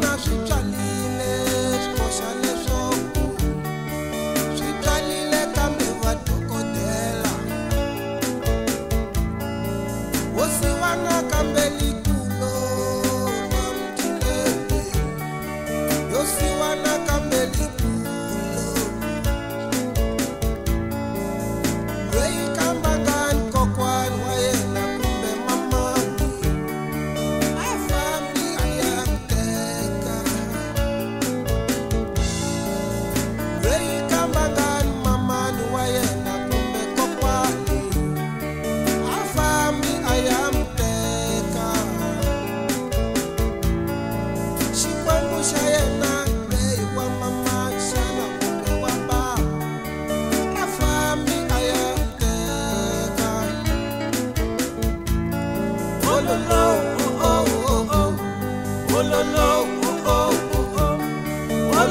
not sure.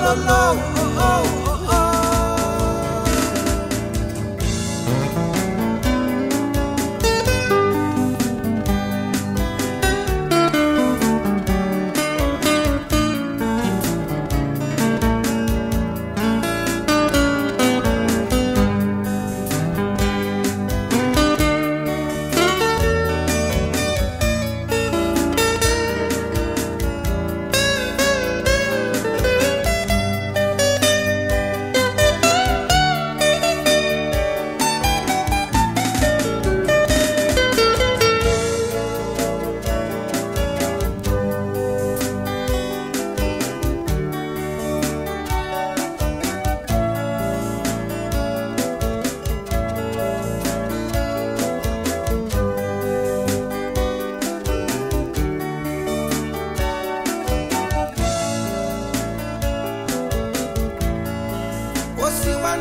Ololo oh, oh.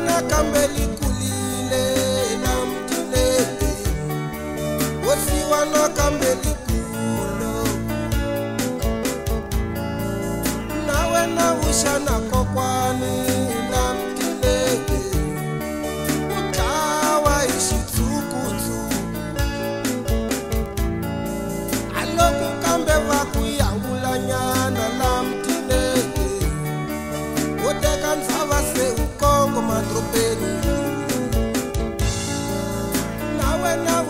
nakambeli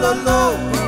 lo, lo, lo.